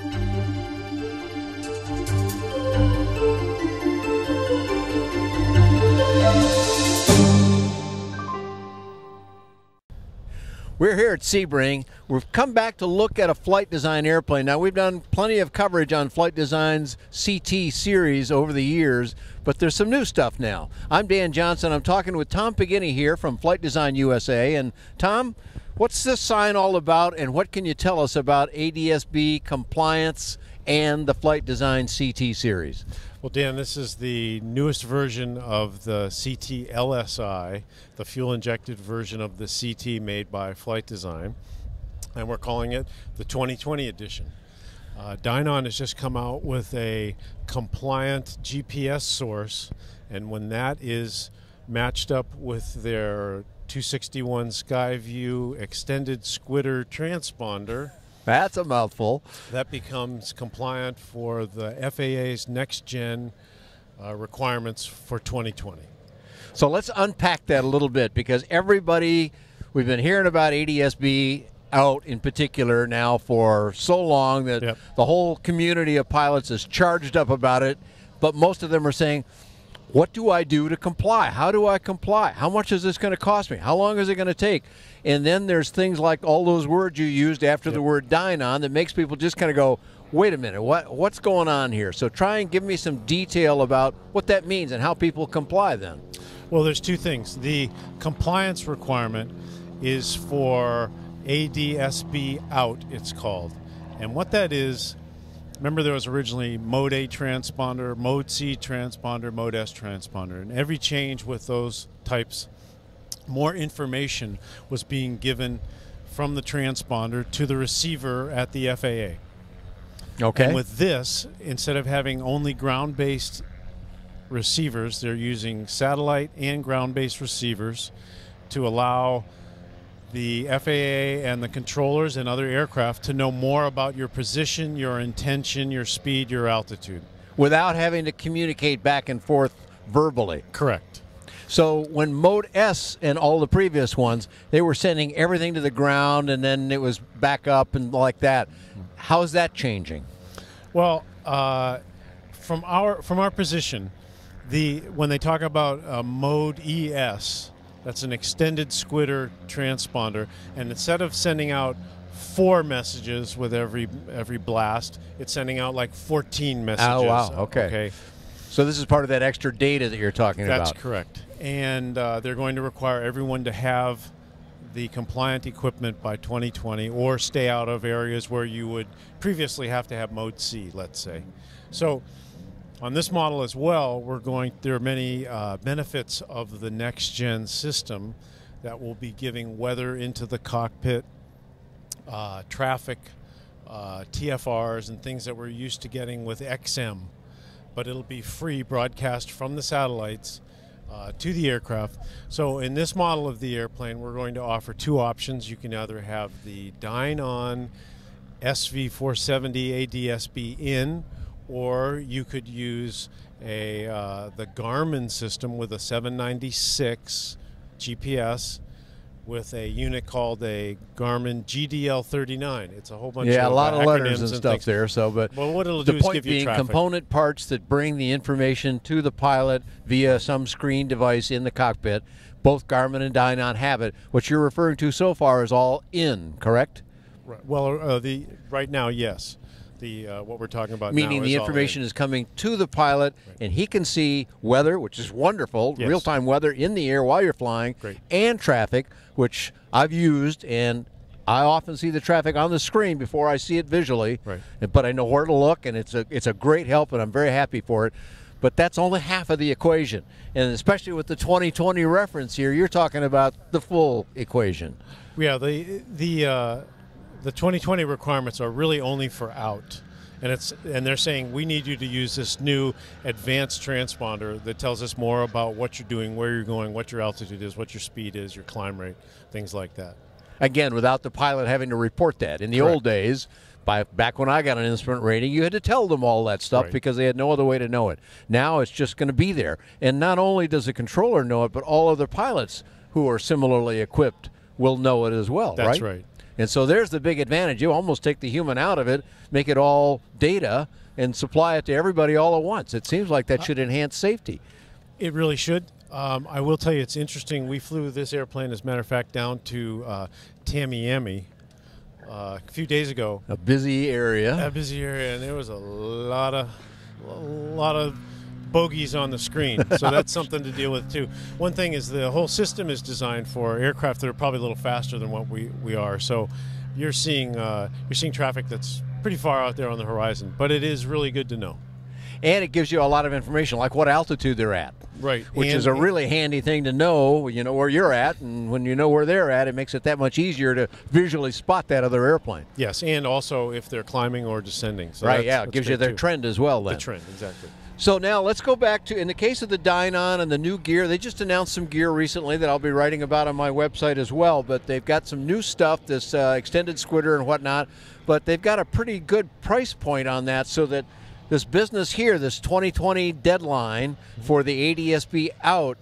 thank you We're here at Sebring. We've come back to look at a flight design airplane. Now, we've done plenty of coverage on Flight Design's CT series over the years, but there's some new stuff now. I'm Dan Johnson. I'm talking with Tom Peghiny here from Flight Design USA. And Tom, what's this sign all about, and what can you tell us about ADSB compliance and the Flight Design CT series? Well, Dan, this is the newest version of the CT LSI, the fuel injected version of the CT made by Flight Design, and we're calling it the 2020 edition. Uh, Dynon has just come out with a compliant GPS source, and when that is matched up with their 261 Skyview extended squitter transponder, That's a mouthful. that becomes compliant for the FAA's next gen uh, requirements for 2020. So let's unpack that a little bit because everybody, we've been hearing about ADSB out in particular now for so long that Yep. the whole community of pilots is charged up about it. But most of them are saying, what do I do to comply? How do I comply? How much is this going to cost me? How long is it going to take? And then there's things like all those words you used after the word dynon that makes people just kind of go, wait a minute, what what's going on here? So try and give me some detail about what that means and how people comply then. Well, there's two things. The compliance requirement is for ADSB out, it's called. And what that is, remember there was originally Mode A transponder, Mode C transponder, Mode S transponder. And every change with those types, more information was being given from the transponder to the receiver at the FAA. Okay. And with this, instead of having only ground based receivers, they're using satellite and ground based receivers to allow the FAA and the controllers and other aircraft to know more about your position, your intention, your speed, your altitude. without having to communicate back and forth verbally. Correct. So when Mode S and all the previous ones, they were sending everything to the ground and then it was back up and like that. How's that changing? Well, uh, from our from our position, the when they talk about uh, mode ES, that's an extended squitter transponder, and instead of sending out four messages with every every blast, it's sending out like 14 messages. Oh, wow. Okay. Okay. So this is part of that extra data that you're talking That's about. That's correct. And uh, they're going to require everyone to have the compliant equipment by 2020 or stay out of areas where you would previously have to have mode C, let's say. So on this model as well, we're going there are many uh, benefits of the next gen system that will be giving weather into the cockpit, uh, traffic, uh, TFRs, and things that we're used to getting with XM but it'll be free broadcast from the satellites uh, to the aircraft. So in this model of the airplane, we're going to offer two options. You can either have the Dynon SV470 ADSB in, or you could use a uh, the Garmin system with a 796 GPS with a unit called a Garmin GDL39. It's a whole bunch Yeah, of a lot of letters and stuff things. there. So, but Well, what it'll the do is point give you traffic. component parts that bring the information to the pilot via some screen device in the cockpit. Both Garmin and Dynon have it. What you're referring to so far is all in, correct? Right. Well, uh, the right now, yes. The uh, what we're talking about Meaning now the is all information in. is coming to the pilot, and he can see weather, which is wonderful, Yes. real-time weather in the air while you're flying, Great. and traffic, which I've used, and I often see the traffic on the screen before I see it visually. Right. But I know where to look, and it's a it's a great help, and I'm very happy for it. But that's only half of the equation, and especially with the 2020 reference here, you're talking about the full equation. Yeah, the the uh, the 2020 requirements are really only for out, and it's and they're saying we need you to use this new advanced transponder that tells us more about what you're doing, where you're going, what your altitude is, what your speed is, your climb rate, things like that. Again, without the pilot having to report that. In the Correct. old days, by back when I got an instrument rating, you had to tell them all that stuff Right. because they had no other way to know it. Now it's just going to be there. And not only does the controller know it, but all other pilots who are similarly equipped will know it as well, That's right? right. And so there's the big advantage. You almost take the human out of it, make it all data, and supply it to everybody all at once. It seems like that should enhance safety. It really should. Um, I will tell you, it's interesting. We flew this airplane, as a matter of fact, down to uh, Tamiami uh, a few days ago. A busy area. A busy area, and there was a lot of, a lot of bogeys on the screen. So that's something to deal with too. One thing is the whole system is designed for aircraft that are probably a little faster than what we, we are. So you're seeing uh, you're seeing traffic that's pretty far out there on the horizon. But it is really good to know. And it gives you a lot of information, like what altitude they're at. Right. Which and, is a really handy thing to know. You know where you're at, and when you know where they're at, it makes it that much easier to visually spot that other airplane. Yes, and also if they're climbing or descending. So right. yeah, it gives you their too. trend as well. Then The trend, exactly. So now let's go back to in the case of the Dynon and the new gear. They just announced some gear recently that I'll be writing about on my website as well. But they've got some new stuff, this uh, extended squitter and whatnot. But they've got a pretty good price point on that, so that this business here, this 2020 deadline for the ADSB out,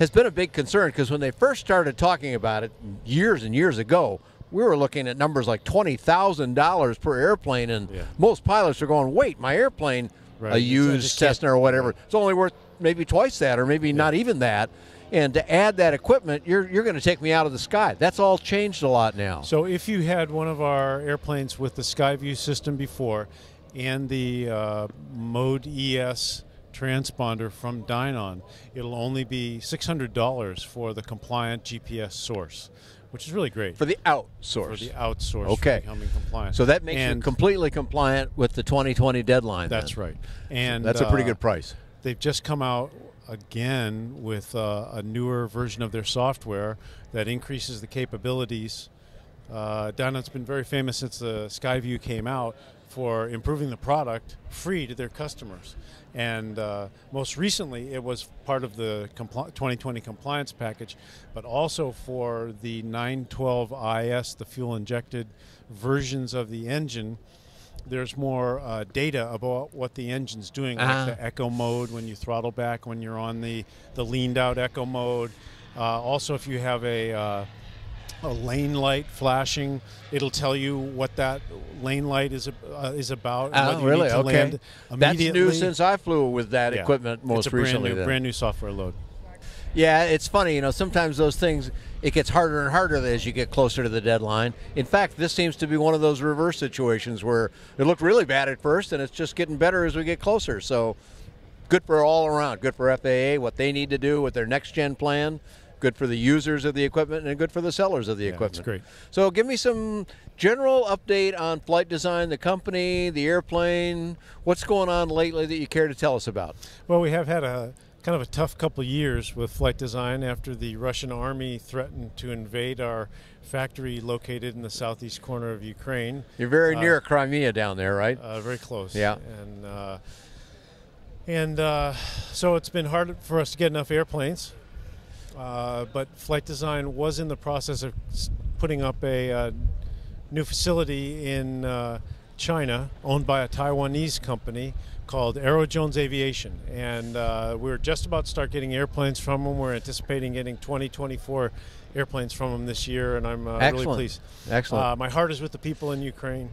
has been a big concern because when they first started talking about it years and years ago, we were looking at numbers like twenty thousand dollars per airplane, and Yeah. most pilots are going, "Wait, my airplane." Right. a used Cessna or whatever. It's only worth maybe twice that, or maybe not even that. And to add that equipment, you're you're going to take me out of the sky. That's all changed a lot now. So if you had one of our airplanes with the Skyview system before and the uh, Mode ES transponder from Dynon, it'll only be $600 for the compliant GPS source, which is really great for the for the outsource Okay. becoming compliant. so that makes and you completely compliant with the 2020 deadline. That's then. right. And That's a pretty uh, good price. They've just come out again with uh, a newer version of their software that increases the capabilities. Uh, Dynon's been very famous since the Skyview came out for improving the product free to their customers. And uh, most recently, it was part of the compli- 2020 compliance package, but also for the 912 IS, the fuel injected versions of the engine there's more uh, data about what the engine's doing, Ah. like the echo mode when you throttle back, when you're on the, the leaned out echo mode. Uh, also, if you have a, uh, a lane light flashing, it'll tell you what that lane light is uh, is about. Oh, really? Okay. That's new since I flew with that Yeah. equipment most it's a brand. New, then. brand new software load. Yeah, it's funny. You know, sometimes those things it gets harder and harder as you get closer to the deadline. In fact, this seems to be one of those reverse situations where it looked really bad at first, and it's just getting better as we get closer. So, good for all around. Good for FAA, what they need to do with their next gen plan. Good for the users of the equipment, and good for the sellers of the Yeah, equipment. that's great. So, give me some general update on flight design, the company, the airplane. What's going on lately that you care to tell us about? Well, we have had a kind of a tough couple of years with flight design after the Russian army threatened to invade our factory located in the southeast corner of Ukraine. You're very Uh, near Crimea down there, right? Uh, very close. Yeah. And uh, and uh, so it's been hard for us to get enough airplanes. Uh, but flight design was in the process of putting up a uh, new facility in uh, China, owned by a Taiwanese company called AeroJones Aviation, and uh, we are just about to start getting airplanes from them. We're anticipating getting 20, 24 airplanes from them this year, and I'm uh, really pleased. Excellent. Uh, my heart is with the people in Ukraine,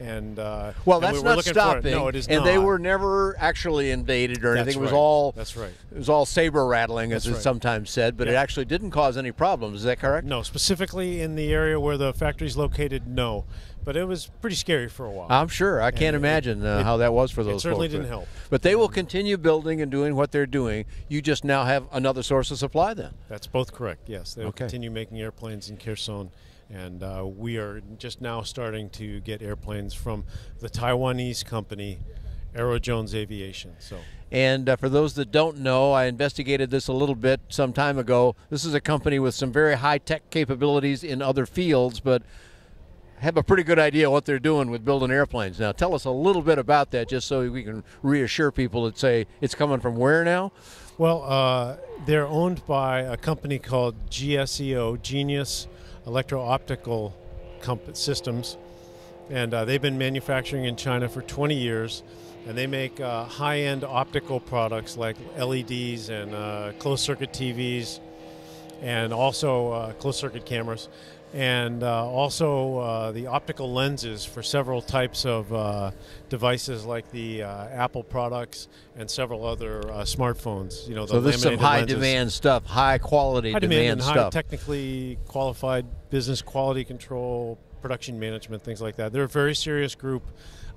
and uh, Well, and that's we- we're not stopping. No, it is and not. they were never actually invaded or That's anything. It was all That's right. it was all saber rattling, as That's it's right. sometimes said, but it actually didn't cause any problems. Is that correct? No, specifically in the area where the factory is located, no. But it was pretty scary for a while. I'm sure. I can't imagine uh, it- how that was for those. it certainly folks. didn't help. But they will continue building and doing what they're doing. You just now have another source of supply. Then. That's both correct. Yes, they will Okay. continue making airplanes in Kherson, and uh, we are just now starting to get airplanes from the Taiwanese company, AeroJones Aviation. So And uh, for those that don't know, I investigated this a little bit some time ago. This is a company with some very high tech capabilities in other fields, but have a pretty good idea what they're doing with building airplanes. Now, tell us a little bit about that, just so we can reassure people that say it's coming from where now. Well, uh, they're owned by a company called GSEO, Genius Electro Optical Systems, and uh, they've been manufacturing in China for 20 years. And they make uh, high end optical products like LEDs and uh, closed circuit TVs and also uh, closed circuit cameras. And uh, also uh, the optical lenses for several types of uh, devices like the uh, Apple products and several other uh, smartphones. You know, the So this is some high lenses. demand stuff, high quality high demand, demand and high technically qualified business quality control, production management, things like that. They're a very serious group.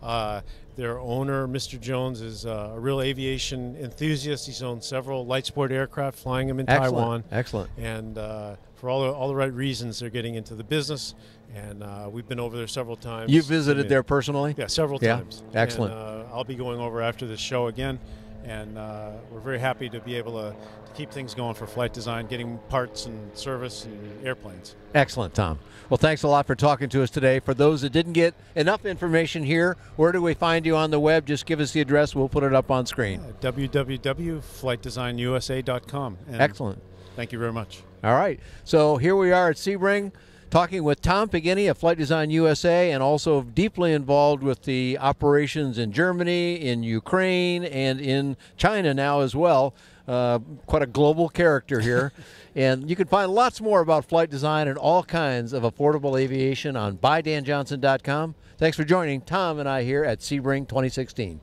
Uh, their owner, Mr. Jones, is uh, a real aviation enthusiast. He's owned several light sport aircraft, flying them in Excellent. Taiwan, Excellent. and uh, for all the, all the right reasons, they're getting into the business. And uh, we've been over there several times. You visited Yeah. there personally? Yeah, several Yeah, times. excellent. And, uh, I'll be going over after this show again, and uh, we're very happy to be able to, to keep things going for flight design, getting parts and service and airplanes. Excellent, Tom. Well, thanks a lot for talking to us today. For those that didn't get enough information here, where do we find you on the web? Just give us the address. We'll put it up on screen. Uh, www.flightdesignusa.com. And Excellent. Thank you very much. All right. So here we are at Sebring talking with Tom Peghiny of Flight Design USA and also deeply involved with the operations in Germany, in Ukraine, and in China now as well. Uh, quite a global character here. and you can find lots more about flight design and all kinds of affordable aviation on bydanjohnson.com. Thanks for joining Tom and I here at Sebring 2016.